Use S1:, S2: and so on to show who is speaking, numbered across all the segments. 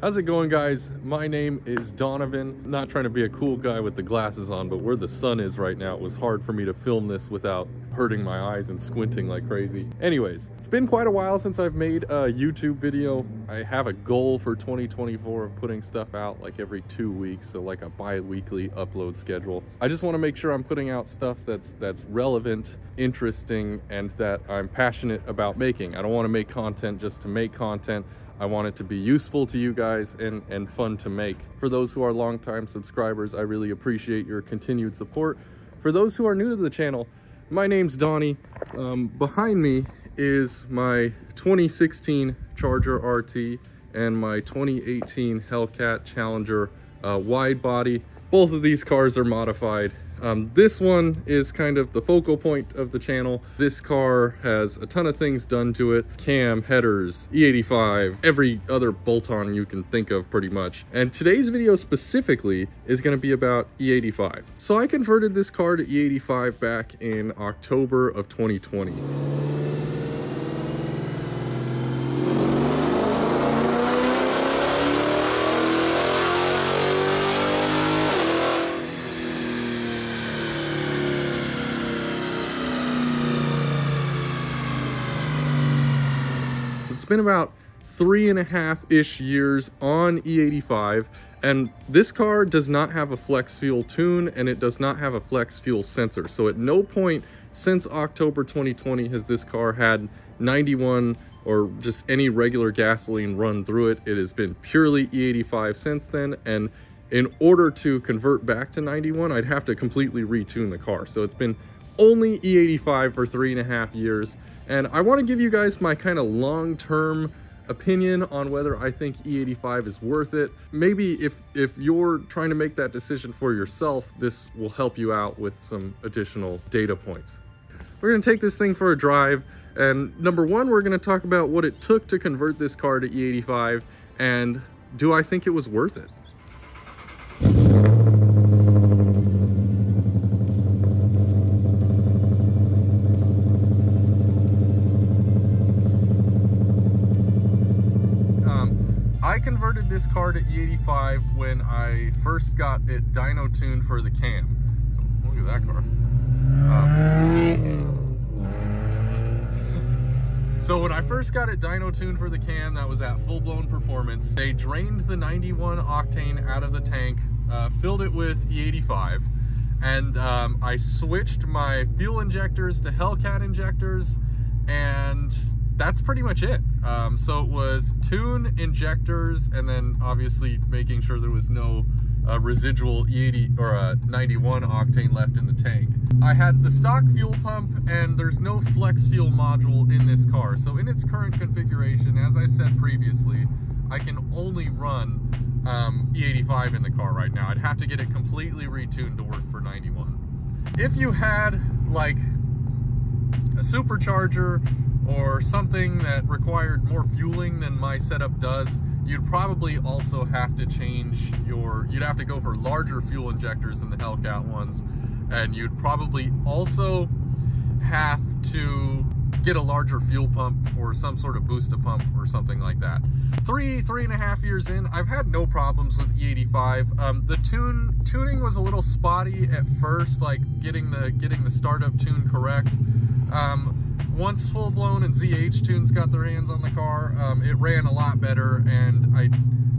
S1: How's it going guys? My name is Donovan. not trying to be a cool guy with the glasses on, but where the sun is right now, it was hard for me to film this without hurting my eyes and squinting like crazy. Anyways, it's been quite a while since I've made a YouTube video. I have a goal for 2024 of putting stuff out like every two weeks, so like a bi-weekly upload schedule. I just want to make sure I'm putting out stuff that's that's relevant, interesting, and that I'm passionate about making. I don't want to make content just to make content. I want it to be useful to you guys and, and fun to make. For those who are longtime subscribers, I really appreciate your continued support. For those who are new to the channel, my name's Donny. Um, behind me is my 2016 Charger RT and my 2018 Hellcat Challenger uh, wide body. Both of these cars are modified um, this one is kind of the focal point of the channel. This car has a ton of things done to it. Cam, headers, E85, every other bolt-on you can think of pretty much. And today's video specifically is gonna be about E85. So I converted this car to E85 back in October of 2020. Been about three and a half-ish years on E85 and this car does not have a flex fuel tune and it does not have a flex fuel sensor. So at no point since October 2020 has this car had 91 or just any regular gasoline run through it. It has been purely E85 since then. And in order to convert back to 91, I'd have to completely retune the car. So it's been only E85 for three and a half years. And I want to give you guys my kind of long-term opinion on whether I think E85 is worth it. Maybe if, if you're trying to make that decision for yourself, this will help you out with some additional data points. We're gonna take this thing for a drive, and number one, we're gonna talk about what it took to convert this car to E85, and do I think it was worth it? Converted this car to E85 when I first got it dyno tuned for the cam. Look at that car. Um, so when I first got it dyno tuned for the cam, that was at full-blown performance. They drained the 91 octane out of the tank, uh, filled it with E85, and um, I switched my fuel injectors to Hellcat injectors, and that's pretty much it. Um, so it was tune injectors and then obviously making sure there was no uh, residual E80 or uh, 91 octane left in the tank. I had the stock fuel pump and there's no flex fuel module in this car. So in its current configuration, as I said previously, I can only run um, E85 in the car right now. I'd have to get it completely retuned to work for 91. If you had like a supercharger or something that required more fueling than my setup does, you'd probably also have to change your, you'd have to go for larger fuel injectors than the Hellcat ones. And you'd probably also have to get a larger fuel pump or some sort of booster pump or something like that. Three, three and a half years in, I've had no problems with E85. Um, the tune tuning was a little spotty at first, like getting the getting the startup tune correct. Um, once full blown and ZH tunes got their hands on the car, um, it ran a lot better and I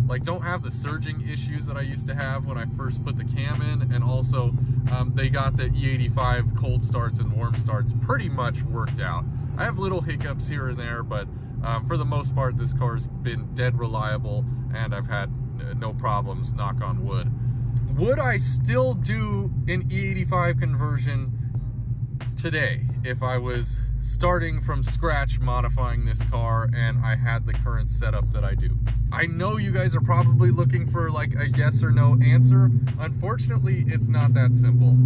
S1: like don't have the surging issues that I used to have when I first put the cam in and also um, they got the E85 cold starts and warm starts pretty much worked out. I have little hiccups here and there but um, for the most part this car's been dead reliable and I've had no problems knock on wood. Would I still do an E85 conversion today if I was starting from scratch modifying this car and I had the current setup that I do. I know you guys are probably looking for like a yes or no answer. Unfortunately, it's not that simple.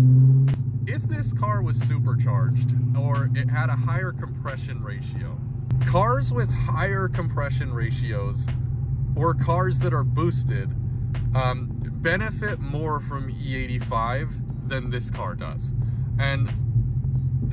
S1: If this car was supercharged or it had a higher compression ratio, cars with higher compression ratios or cars that are boosted um, benefit more from E85 than this car does. And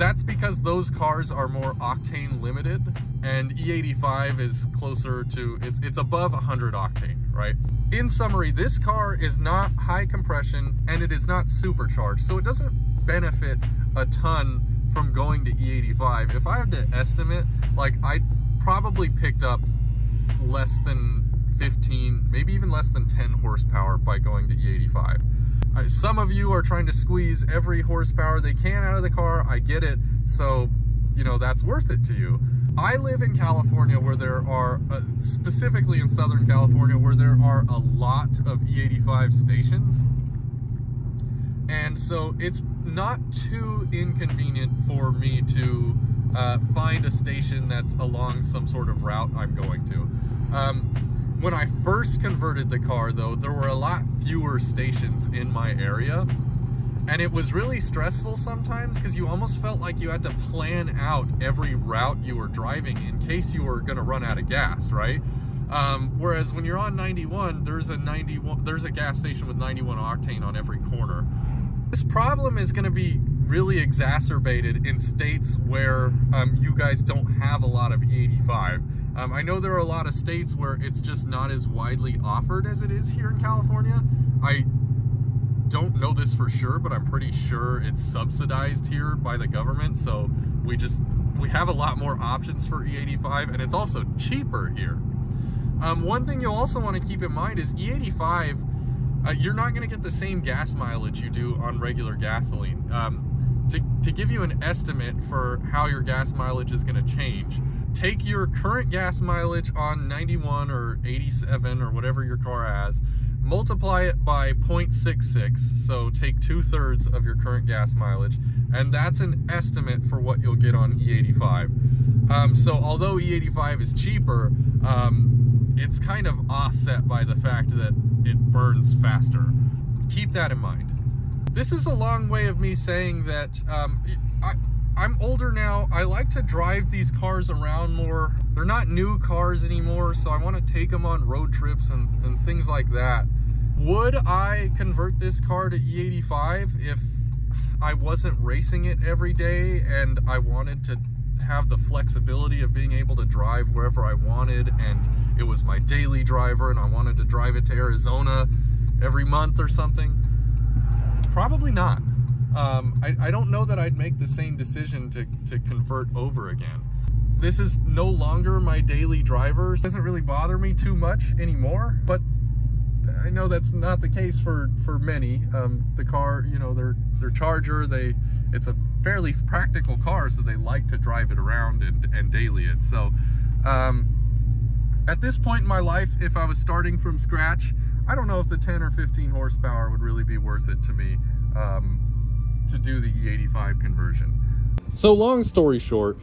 S1: that's because those cars are more octane limited and E85 is closer to, it's, it's above 100 octane, right? In summary, this car is not high compression and it is not supercharged, so it doesn't benefit a ton from going to E85. If I had to estimate, like I probably picked up less than 15, maybe even less than 10 horsepower by going to E85. Uh, some of you are trying to squeeze every horsepower they can out of the car. I get it. So, you know, that's worth it to you. I live in California where there are, uh, specifically in Southern California, where there are a lot of E85 stations. And so it's not too inconvenient for me to uh, find a station that's along some sort of route I'm going to. Um, when I first converted the car though, there were a lot fewer stations in my area. And it was really stressful sometimes because you almost felt like you had to plan out every route you were driving in case you were gonna run out of gas, right? Um, whereas when you're on 91, there's a 91, there's a gas station with 91 octane on every corner. This problem is gonna be really exacerbated in states where um, you guys don't have a lot of E85. Um, I know there are a lot of states where it's just not as widely offered as it is here in California. I don't know this for sure, but I'm pretty sure it's subsidized here by the government. So we just, we have a lot more options for E85 and it's also cheaper here. Um, one thing you'll also want to keep in mind is E85, uh, you're not going to get the same gas mileage you do on regular gasoline. Um, to, to give you an estimate for how your gas mileage is going to change, take your current gas mileage on 91 or 87 or whatever your car has, multiply it by 0.66, so take two thirds of your current gas mileage, and that's an estimate for what you'll get on E85. Um, so although E85 is cheaper, um, it's kind of offset by the fact that it burns faster. Keep that in mind. This is a long way of me saying that um, I, I'm older now. I like to drive these cars around more. They're not new cars anymore, so I want to take them on road trips and, and things like that. Would I convert this car to E85 if I wasn't racing it every day and I wanted to have the flexibility of being able to drive wherever I wanted and it was my daily driver and I wanted to drive it to Arizona every month or something? Probably not um, I, I don't know that I'd make the same decision to, to convert over again. This is no longer my daily driver. It doesn't really bother me too much anymore, but I know that's not the case for, for many. Um, the car, you know, their, their Charger, they, it's a fairly practical car, so they like to drive it around and, and daily it. So um, at this point in my life, if I was starting from scratch, I don't know if the 10 or 15 horsepower would really be worth it to me. Um, to do the E85 conversion. So long story short,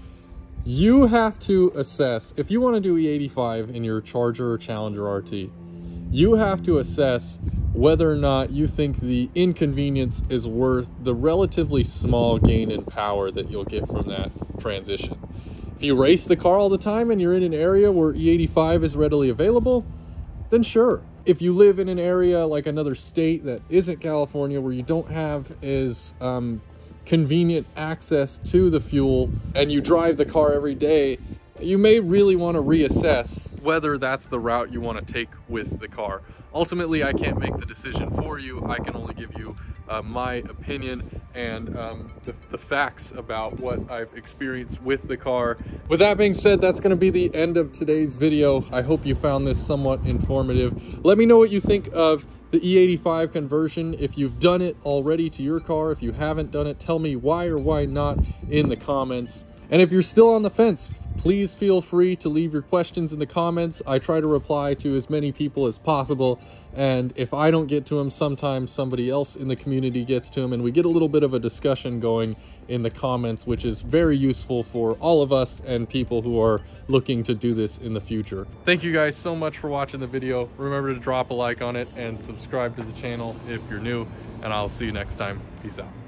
S1: you have to assess, if you want to do E85 in your Charger or Challenger RT, you have to assess whether or not you think the inconvenience is worth the relatively small gain in power that you'll get from that transition. If you race the car all the time and you're in an area where E85 is readily available, then sure, if you live in an area like another state that isn't California where you don't have as um, convenient access to the fuel and you drive the car every day, you may really want to reassess whether that's the route you want to take with the car. Ultimately, I can't make the decision for you. I can only give you uh, my opinion and um, the, the, facts about what I've experienced with the car. With that being said, that's going to be the end of today's video. I hope you found this somewhat informative. Let me know what you think of the E85 conversion. If you've done it already to your car, if you haven't done it, tell me why or why not in the comments. And if you're still on the fence, please feel free to leave your questions in the comments. I try to reply to as many people as possible. And if I don't get to them, sometimes somebody else in the community gets to them. And we get a little bit of a discussion going in the comments, which is very useful for all of us and people who are looking to do this in the future. Thank you guys so much for watching the video. Remember to drop a like on it and subscribe to the channel if you're new. And I'll see you next time. Peace out.